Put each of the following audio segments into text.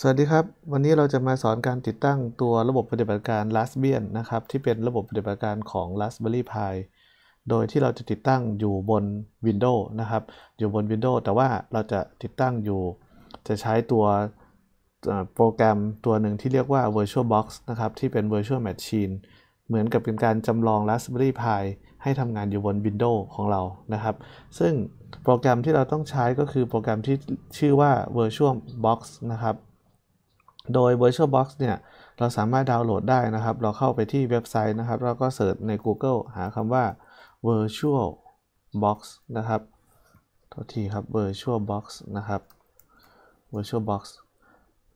สวัสดีครับ วันนี้เราจะมาสอนการติดตั้งตัวระบบปฏิบัติการ Raspbian นะครับ ที่เป็นระบบปฏิบัติการของ Raspberry Pi โดยที่เราจะติดตั้งอยู่บน Windows นะครับ อยู่บน Windows แต่ว่าเราจะติดตั้งอยู่ จะใช้ตัวโปรแกรมตัวหนึ่งที่เรียกว่า VirtualBox นะครับ ที่เป็น Virtual Machine เหมือนกับเป็นการจำลอง Raspberry Pi ให้ทำงานอยู่บน Windows ของเรานะครับ ซึ่งโปรแกรมที่เราต้องใช้ก็คือโปรแกรมที่ชื่อว่า VirtualBox นะครับ โดย VirtualBox เนี่ยเราสามารถดาวน์โหลดได้นะครับ เราเข้าไปที่เว็บไซต์นะครับแล้วก็เสิร์ชใน Google หาคำว่า VirtualBox นะครับโทษทีครับ VirtualBox นะครับ VirtualBox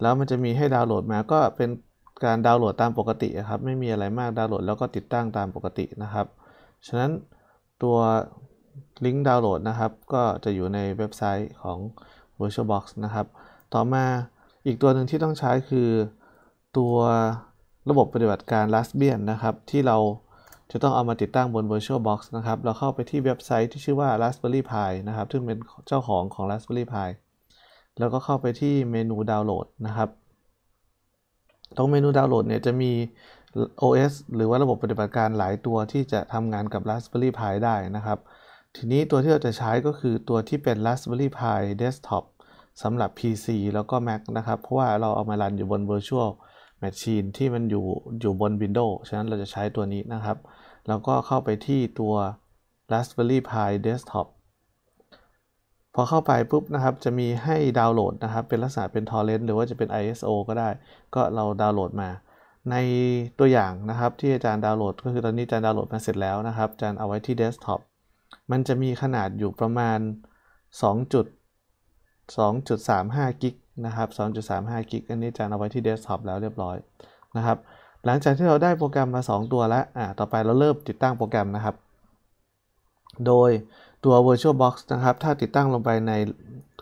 แล้วมันจะมีให้ดาวน์โหลดมาก็เป็นการดาวน์โหลดตามปกติครับ ไม่มีอะไรมากดาวน์โหลดแล้วก็ติดตั้งตามปกตินะครับ ฉะนั้นตัวลิงก์ดาวน์โหลดนะครับ ก็จะอยู่ในเว็บไซต์ของ VirtualBox นะครับ ต่อมา อีกตัวหนึ่งที่ต้องใช้คือตัวระบบปฏิบัติการ Raspbian นะครับ ที่เราจะต้องเอามาติดตั้งบน VirtualBox นะครับ เราเข้าไปที่เว็บไซต์ที่ชื่อว่า Raspberry Pi นะครับ ซึ่งเป็นเจ้าของของ Raspberry Pi แล้วก็เข้าไปที่เมนูดาวน์โหลดนะครับ ตรงเมนูดาวน์โหลดเนี่ยจะมี OS หรือว่าระบบปฏิบัติการหลายตัวที่จะทำงานกับ Raspberry Pi ได้นะครับ ทีนี้ตัวที่เราจะใช้ก็คือตัวที่เป็น Raspberry Pi Desktop สำหรับ PC แล้วก็ Mac นะครับ เพราะว่าเราเอามารันอยู่บน Virtual Machine ที่มันอยู่อยู่บน Windows ฉะนั้นเราจะใช้ตัวนี้นะครับ แล้วก็เข้าไปที่ตัว Raspberry Pi Desktop พอเข้าไปปุ๊บนะครับ จะมีให้ดาวน์โหลดนะครับ เป็นลักษณะเป็น torrent หรือว่าจะเป็น ISO ก็ได้ ก็เราดาวน์โหลดมา ในตัวอย่างนะครับที่อาจารย์ดาวน์โหลด ก็คือตอนนี้อาจารย์ดาวน์โหลดมาเสร็จแล้วนะครับอาจารย์เอาไว้ที่ Desktop มันจะมีขนาดอยู่ประมาณ 2 จุด 2.35 กิกนะครับ 2.35 กิกอันนี้จะเอาไว้ที่เดสก์ท็อปแล้วเรียบร้อยนะครับ หลังจากที่เราได้โปรแกรมมา 2 ตัวแล้ว อ่า ต่อไปเราเริ่มติดตั้งโปรแกรมนะครับ โดยตัว VirtualBox นะครับ ถ้าติดตั้งลงไปใน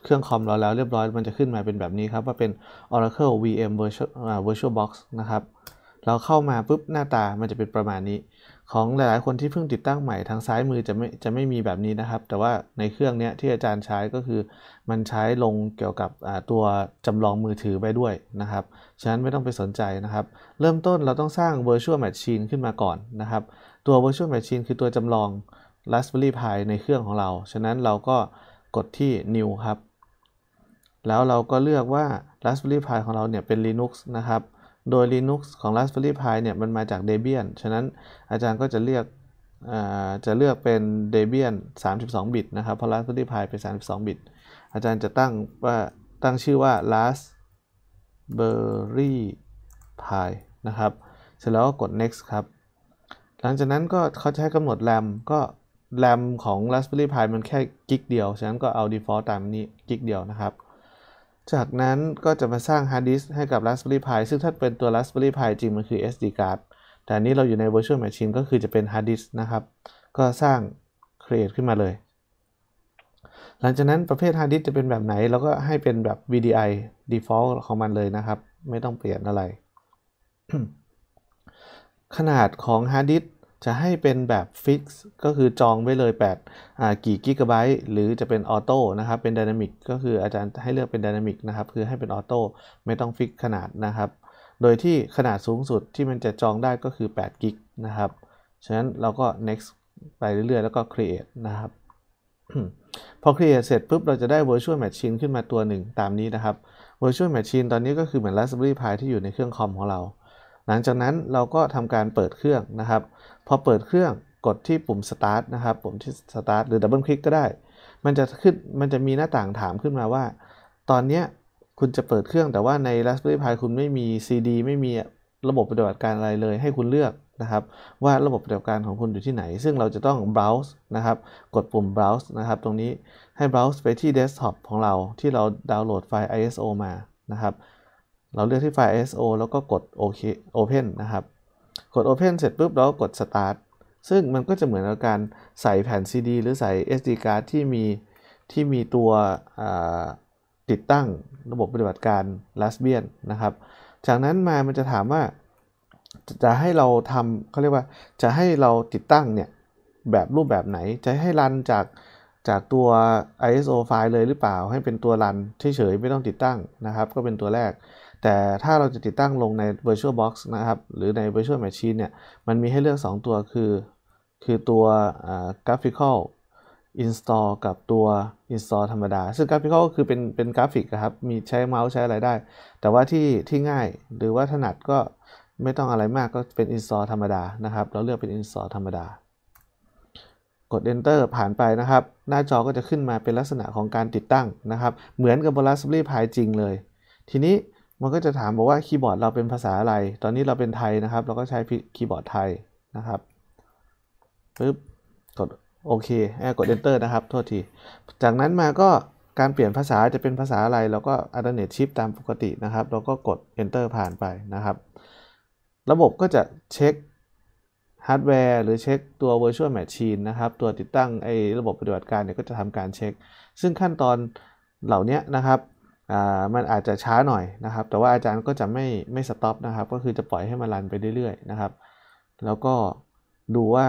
เครื่องคอมเราแล้วเรียบร้อย มันจะขึ้นมาเป็นแบบนี้ครับ ว่าเป็น Oracle VM Virtual VirtualBox นะครับ เราเข้ามาปุ๊บหน้าตามันจะเป็นประมาณนี้ ของหลายๆคนที่เพิ่งติดตั้งใหม่ทางซ้ายมือจะไม่จะไม่มีแบบนี้นะครับ แต่ว่าในเครื่องนี้ที่อาจารย์ใช้ก็คือ มันใช้ลงเกี่ยวกับตัวจำลองมือถือไปด้วยนะครับ ฉะนั้นไม่ต้องไปสนใจนะครับ เริ่มต้นเราต้องสร้าง virtual machine ขึ้นมาก่อนนะครับ ตัว virtual machine คือตัวจำลอง Raspberry Pi ในเครื่องของเรา ฉะนั้นเราก็กดที่ new ครับ แล้วเราก็เลือกว่า Raspberry Pi ของเราเนี่ยเป็น Linux นะครับ โดย Linux ของ Raspberry Pi เนี่ยมันมาจาก Debian ฉะนั้นอาจารย์ก็จะเลือกจะเลือกเป็น Debian 32 บิตนะครับ เพราะ Raspberry Pi เป็น 32 บิต อาจารย์จะตั้งว่าตั้งชื่อว่า Raspberry Pi นะครับ เสร็จแล้วก็กด next ครับ หลังจากนั้นก็เขาจะให้กำหนด RAM ก็ RAM ของ Raspberry Pi มันแค่กิกเดียว ฉะนั้นก็เอา default ตามนี้กิกเดียวนะครับ จากนั้นก็จะมาสร้างฮาร์ดดิสให้กับ Raspberry Pi ซึ่งถ้าเป็นตัว Raspberry Pi จริงมันคือ SD card แต่อันนี้เราอยู่ใน Virtual Machine ก็คือจะเป็นฮาร์ดดิสนะครับ ก็สร้าง create ขึ้นมาเลย หลังจากนั้นประเภทฮาร์ดดิสจะเป็นแบบไหน เราก็ให้เป็นแบบ VDI default ของมันเลยนะครับ ไม่ต้องเปลี่ยนอะไร ขนาดของฮาร์ดดิส จะให้เป็นแบบ fix ก็คือจองไว้เลย8อ่ากี่กิกะไบต์หรือจะเป็น auto นะครับเป็น dynamic ก็คืออาจารย์ให้เลือกเป็น dynamic นะครับคือให้เป็น auto ไม่ต้อง fix ขนาดนะครับ โดยที่ขนาดสูงสุดที่มันจะจองได้ก็คือ8กิกนะครับฉะนั้นเราก็ next ไปเรื่อยๆ แล้วก็ create นะครับ พอ create เสร็จปุ๊บเราจะได้ virtual machine ขึ้นมาตัวหนึ่งตามนี้นะครับ virtual machine ตอนนี้ก็คือเหมือน raspberry pi ที่อยู่ในเครื่องคอมของเรา หลังจากนั้นเราก็ทำการเปิดเครื่องนะครับ พอเปิดเครื่องกดที่ปุ่ม start นะครับ ปุ่มที่ start หรือ double click ก็ได้ มันจะขึ้น มันจะมีหน้าต่างถามขึ้นมาว่า ตอนนี้คุณจะเปิดเครื่องแต่ว่าใน Raspberry Pi คุณไม่มี CD ไม่มีระบบปฏิบัติการอะไรเลย ให้คุณเลือกนะครับ ว่าระบบปฏิบัติการของคุณอยู่ที่ไหน ซึ่งเราจะต้อง browse นะครับ กดปุ่ม browse นะครับ ตรงนี้ให้ browse ไปที่ desktop ของเราที่เราดาวน์โหลดไฟล์ ISO มานะครับ เราเลือกที่ไฟล์ ISO แล้วก็กดโอเค Open นะครับ กด Open เสร็จปุ๊บเราก็กด Start ซึ่งมันก็จะเหมือนกับการใส่แผ่น CD หรือใส่ SD card ที่มีที่มีตัวติดตั้งระบบปฏิบัติการ Raspbian นะครับ จากนั้นมามันจะถามว่า จะให้เราทำเขาเรียกว่าจะให้เราติดตั้งเนี่ยแบบรูปแบบไหน จะให้รันจากจากตัว ISO ไฟล์เลยหรือเปล่า ให้เป็นตัวรันเฉยๆไม่ต้องติดตั้งนะครับ ก็เป็นตัวแรก แต่ถ้าเราจะติดตั้งลงใน VirtualBox นะครับ หรือใน Virtual Machine เนี่ย มันมีให้เลือก 2 ตัวคือ คือตัว Graphical install กับตัว install ธรรมดา ซึ่ง graphical ก็คือเป็นเป็นกราฟิกครับ มีใช้เมาส์ใช้อะไรได้ แต่ว่าที่ที่ง่ายหรือว่าถนัดก็ไม่ต้องอะไรมากก็เป็น install ธรรมดานะครับ เราเลือกเป็น install ธรรมดากด enter ผ่านไปนะครับ หน้าจอก็จะขึ้นมาเป็นลักษณะของการติดตั้งนะครับ เหมือนกับบน Raspberry Pi จริงเลย ทีนี้ มันก็จะถามบอกว่าคีย์บอร์ดเราเป็นภาษาอะไร ตอนนี้เราเป็นไทยนะครับ เราก็ใช้คีย์บอร์ดไทยนะครับปึ๊บกดโอเคกด enter นะครับ โทษที จากนั้นมาก็การเปลี่ยนภาษาจะเป็นภาษาอะไรเราก็ alternate shift ตามปกตินะครับ เราก็กด enter ผ่านไปนะครับ ระบบก็จะเช็คฮาร์ดแวร์หรือเช็คตัว virtual machine นะครับ ตัวติดตั้งไอ้ระบบปฏิบัติการเนี่ยก็จะทำการเช็ค ซึ่งขั้นตอนเหล่านี้นะครับ มันอาจจะช้าหน่อยนะครับ แต่ว่าอาจารย์ก็จะไม่ไม่ stop นะครับ ก็คือจะปล่อยให้มัน run ไปเรื่อยๆนะครับ แล้วก็ดูว่า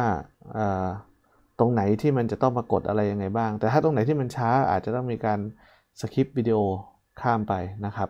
ตรงไหนที่มันจะต้องปรากฏอะไรยังไงบ้าง แต่ถ้าตรงไหนที่มันช้าอาจจะต้องมีการสคริปวิดีโอข้ามไปนะครับ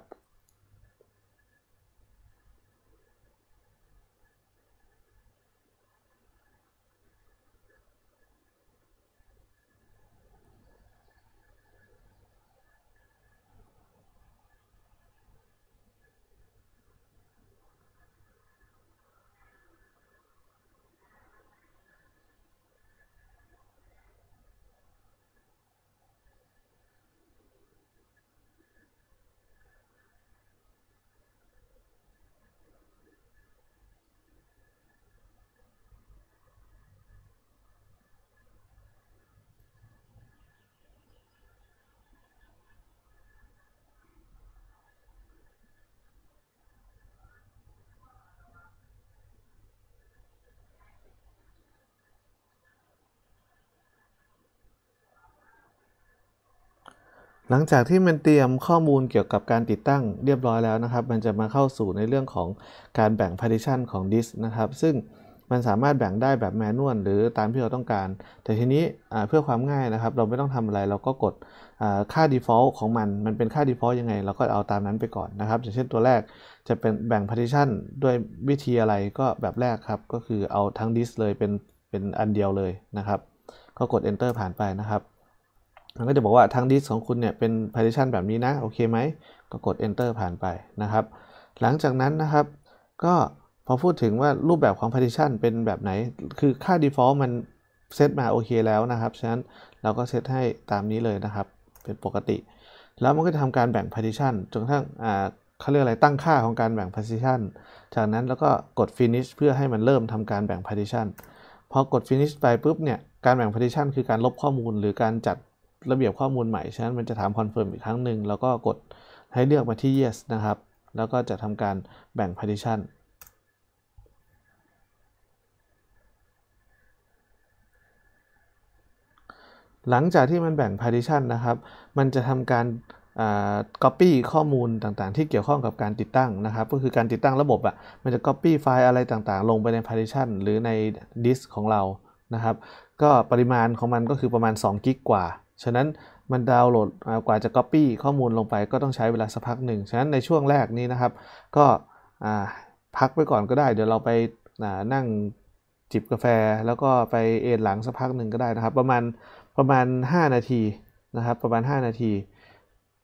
หลังจากที่มันเตรียมข้อมูลเกี่ยวกับการติดตั้งเรียบร้อยแล้วนะครับ มันจะมาเข้าสู่ในเรื่องของการแบ่ง partition ของดิสนะครับ ซึ่งมันสามารถแบ่งได้แบบแมนนวลหรือตามที่เราต้องการ แต่ทีนี้เพื่อความง่ายนะครับ เราไม่ต้องทำอะไรเราก็กดค่า default ของมัน มันเป็นค่า default ยังไง เราก็เอาตามนั้นไปก่อนนะครับ อย่างเช่นตัวแรกจะเป็นแบ่ง partition ด้วยวิธีอะไรก็แบบแรกครับ ก็คือเอาทั้งดิสเลยเป็นเป็นอันเดียวเลยนะครับ ก็กด enter ผ่านไปนะครับ มันก็จะบอกว่าทางดิสของคุณเนี่ยเป็น partition แบบนี้นะโอเคไหมก็กด enter ผ่านไปนะครับ หลังจากนั้นนะครับ ก็พอพูดถึงว่ารูปแบบของ partition เป็นแบบไหน คือค่า default มันเซตมาโอเคแล้วนะครับ ฉะนั้นเราก็เซตให้ตามนี้เลยนะครับ เป็นปกติ แล้วมันก็จะทำการแบ่ง partition จนกระทั่งเขาเรียกอะไรตั้งค่าของการแบ่ง partition จากนั้นแล้วก็กด finish เพื่อให้มันเริ่มทำการแบ่ง partition พอกด finish ไปปุ๊บเนี่ยการแบ่ง partition คือการลบข้อมูลหรือการจัด ระเบียบข้อมูลใหม่ ฉะนั้นมันจะถาม confirm อีกครั้งหนึ่ง แล้วก็กดให้เลือกมาที่ yes นะครับ แล้วก็จะทำการแบ่ง partition หลังจากที่มันแบ่ง partition นะครับ มันจะทำการ copy ข้อมูลต่างๆ ที่เกี่ยวข้องกับการติดตั้งนะครับ ก็คือการติดตั้งระบบอะ่ะ มันจะ copy ไฟล์อะไรต่างๆ ลงไปใน partition หรือในดิสของเรา นะครับ ก็ปริมาณของมันก็คือประมาณ2กิกกว่า ฉะนั้นมันดาวน์โหลดกว่าจะ Copy ข้อมูลลงไปก็ต้องใช้เวลาสักพักหนึ่ง ฉะนั้นในช่วงแรกนี้นะครับ ก็พักไปก่อนก็ได้ เดี๋ยวเราไปนั่งจิบกาแฟ แล้วก็ไปเอนหลังสักพักหนึ่งก็ได้นะครับ ประมาณประมาณ 5 นาทีนะครับ ประมาณ 5 นาที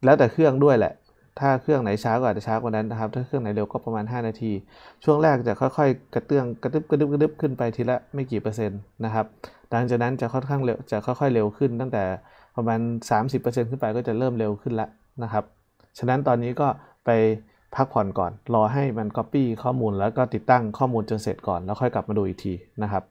แล้วแต่เครื่องด้วยแหละ ถ้าเครื่องไหนช้าก็อาจจะช้ากว่านั้นนะครับ ถ้าเครื่องไหนเร็วก็ประมาณ 5 นาที ช่วงแรกจะค่อยๆ กระเตื้องกระดึบกระดึบกระดึบขึ้นไปทีละไม่กี่เปอร์เซ็นต์นะครับ หลังจากนั้นจะค่อนข้างเร็วจะค่อยๆเร็วขึ้นตั้งแต่ ประมาณ 30%ขึ้นไปก็จะเริ่มเร็วขึ้นแล้วนะครับ ฉะนั้นตอนนี้ก็ไปพักผ่อนก่อน รอให้มัน Copy ข้อมูลแล้วก็ติดตั้งข้อมูลจนเสร็จก่อน แล้วค่อยกลับมาดูอีกทีนะครับ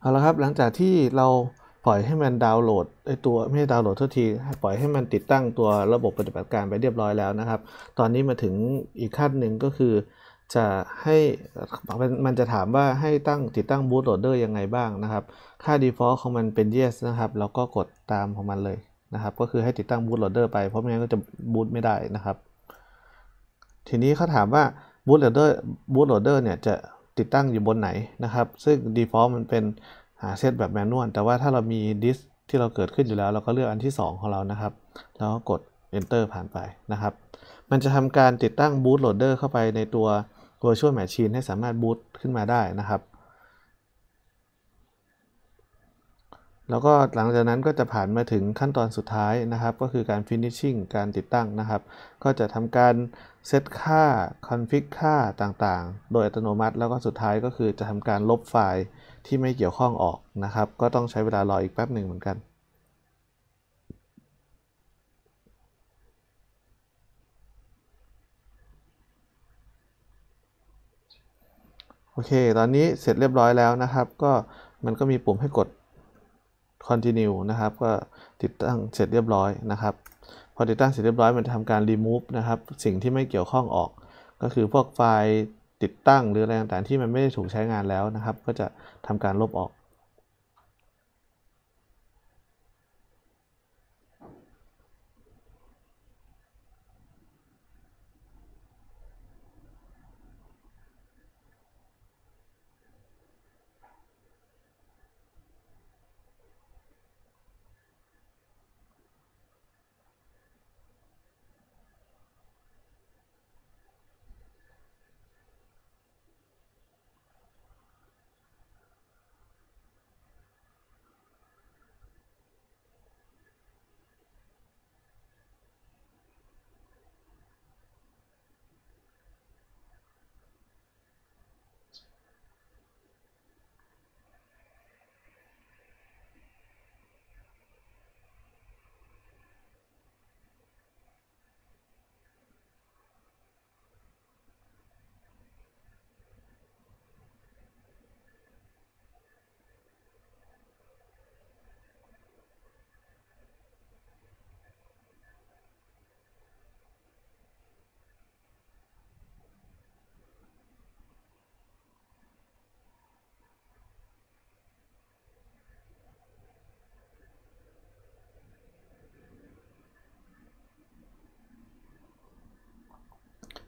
เอาละครับหลังจากที่เราปล่อยให้มันดาวน์โหลดไอตัวไม่ใช่ดาวน์โหลดท่าทีปล่อยให้มันติดตั้งตัวระบบปฏิบัติการไปเรียบร้อยแล้วนะครับ ตอนนี้มาถึงอีกขั้นหนึ่งก็คือ จะให้มันจะถามว่าให้ตั้งติดตั้ง boot loader ยังไงบ้างนะครับ ค่า default ของมันเป็น yes นะครับแล้วก็กดตามของมันเลยนะครับ ก็คือให้ติดตั้ง boot loader ไปเพราะไม่งั้นก็จะ boot ไม่ได้นะครับ ทีนี้เขาถามว่า boot loader boot loader เนี่ยจะ ติดตั้งอยู่บนไหนนะครับ ซึ่ง default มันเป็นหาเซตแบบแมนนวลแต่ว่าถ้าเรามีดิสที่เราเกิดขึ้นอยู่แล้ว เราก็เลือกอันที่ 2 ของเรานะครับ แล้วก็กด enter ผ่านไปนะครับ มันจะทำการติดตั้ง boot loader เข้าไปในตัว virtual machine ให้สามารถ boot ขึ้นมาได้นะครับ แล้วก็หลังจากนั้นก็จะผ่านมาถึงขั้นตอนสุดท้ายนะครับ ก็คือการ finishing การติดตั้งนะครับ ก็จะทำการเซตค่า config ค่าต่างๆ โดยอัตโนมัติ แล้วก็สุดท้ายก็คือจะทำการลบไฟล์ที่ไม่เกี่ยวข้องออกนะครับ ก็ต้องใช้เวลารออีกแป๊บหนึ่งเหมือนกันโอเค ตอนนี้เสร็จเรียบร้อยแล้วนะครับ ก็มันก็มีปุ่มให้กด continue นะครับก็ติดตั้งเสร็จเรียบร้อยนะครับ พอติดตั้งเสร็จเรียบร้อยมันจะทำการ remove นะครับ สิ่งที่ไม่เกี่ยวข้องออก ก็คือพวกไฟล์ติดตั้งหรืออะไรต่างๆที่มันไม่ได้ถูกใช้งานแล้วนะครับ ก็จะทำการลบออก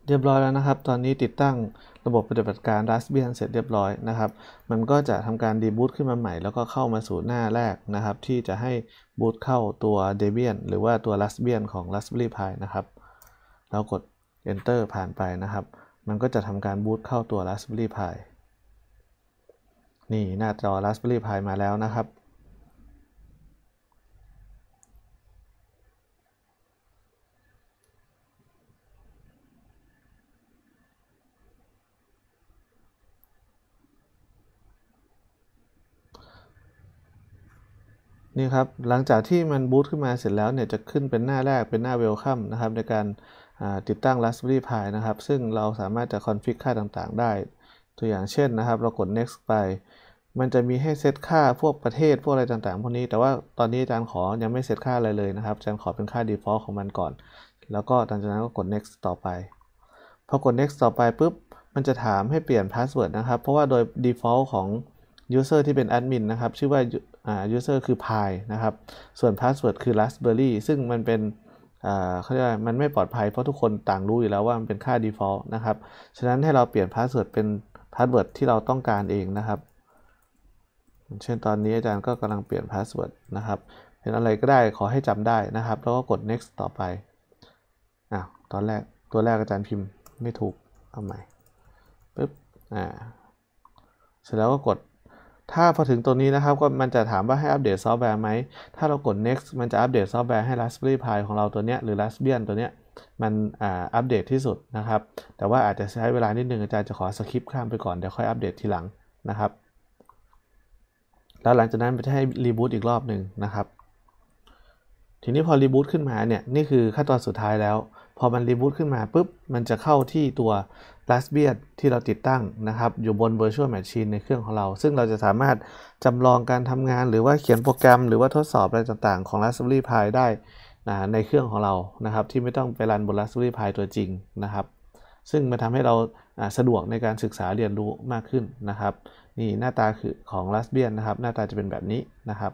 เรียบร้อยแล้วนะครับ ตอนนี้ติดตั้งระบบปฏิบัติการ Raspbian เสร็จเรียบร้อยนะครับ มันก็จะทำการดีบูตขึ้นมาใหม่ แล้วก็เข้ามาสู่หน้าแรกนะครับ ที่จะให้บูตเข้าตัว Debian หรือว่าตัว Raspbian ของ Raspberry Pi นะครับแล้วกด Enter ผ่านไปนะครับ มันก็จะทำการบูตเข้าตัว Raspberry Pi นี่หน้าจอ Raspberry Pi มาแล้วนะครับ นี่ครับหลังจากที่มันบูตขึ้นมาเสร็จแล้วเนี่ยจะขึ้นเป็นหน้าแรกเป็นหน้า Welcome นะครับในการติดตั้ง Raspberry Pi นะครับ ซึ่งเราสามารถจะคอนฟิกค่าต่างๆ ได้ ตัวอย่างเช่นนะครับ เรากด next ไป มันจะมีให้เซตค่าพวกประเทศพวกอะไรต่างๆ พวกนี้ แต่ว่าตอนนี้อาจารย์ขอยังไม่เซตค่าอะไรเลยนะครับอาจารย์ขอเป็นค่า default ของมันก่อน แล้วก็หลังจากนั้นก็กด next ต่อไป พอกด next ต่อไปปุ๊บ มันจะถามให้เปลี่ยน password นะครับ เพราะว่าโดย default ของ user ที่เป็น admin นะครับ ชื่อว่า user คือ pi นะครับ ส่วน password คือ raspberry ซึ่งมันเป็นเขาเรียกว่ามันไม่ปลอดภัยเพราะทุกคนต่างรู้อยู่แล้วว่ามันเป็นค่า default นะครับ ฉะนั้นให้เราเปลี่ยน password เป็น password ที่เราต้องการเองนะครับ เช่นตอนนี้อาจารย์ก็กำลังเปลี่ยน password นะครับ เป็นอะไรก็ได้ขอให้จำได้นะครับ แล้วก็กด next ต่อไปอะตอนแรกตัวแรกอาจารย์พิมพ์ไม่ถูกเอาใหม่ปึ๊บอ่าเสร็จแล้วก็กด ถ้าพอถึงตรงนี้นะครับก็มันจะถามว่าให้อัปเดตซอฟต์แวร์ไหม ถ้าเรากด next มันจะอัปเดตซอฟต์แวร์ให้ Raspberry Pi ของเราตัวเนี้ยหรือ Raspbian ตัวเนี้ยมันอัปเดตที่สุดนะครับ แต่ว่าอาจจะใช้เวลานิดนึงอาจารย์จะขอ skip ข้ามไปก่อนเดี๋ยวค่อยอัปเดตทีหลังนะครับ แล้วหลังจากนั้นจะให้ reboot อีกรอบหนึ่งนะครับ ทีนี้พอ reboot ขึ้นมาเนี่ยนี่คือขั้นตอนสุดท้ายแล้ว อพอมันรีบูตขึ้นมาปุ๊บ มันจะเข้าที่ตัว Raspbian ที่เราติดตั้งนะครับ อยู่บน Virtual Machine ในเครื่องของเรา ซึ่งเราจะสามารถจำลองการทำงานหรือว่าเขียนโปรแกรม หรือว่าทดสอบอะไรต่างๆ ของ Raspberry Pi ได้นะในเครื่องของเรานะครับ ที่ไม่ต้องไปรันบน Raspberry Pi ตัวจริงนะครับ ซึ่งมันทำให้เราสะดวกในการศึกษาเรียนรู้มากขึ้นนะครับ นี่หน้าตาคือของ Raspbian นะครับ หน้าตาจะเป็นแบบนี้นะครับ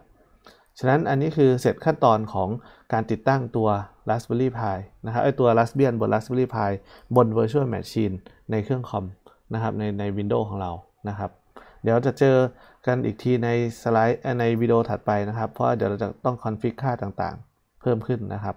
ฉะนั้นอันนี้คือเสร็จขั้นตอนของการติดตั้งตัว Raspberry Pi นะครับไอตัว Raspbian บน Raspberry Pi บน Virtual Machine ในเครื่องคอมนะครับในใน Windows ของเรานะครับ เดี๋ยวจะเจอกันอีกทีในสไลด์ในวิดีโอถัดไปนะครับ เพราะเดี๋ยวเราจะต้อง config ค่าต่างๆ เพิ่มขึ้นนะครับ